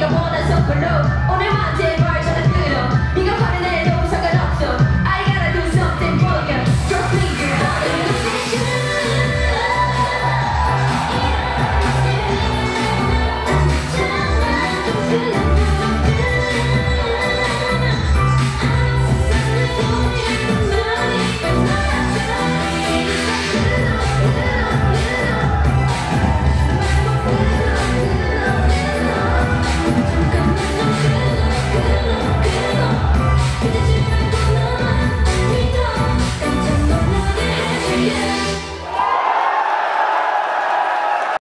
the one that's up below. Only one day.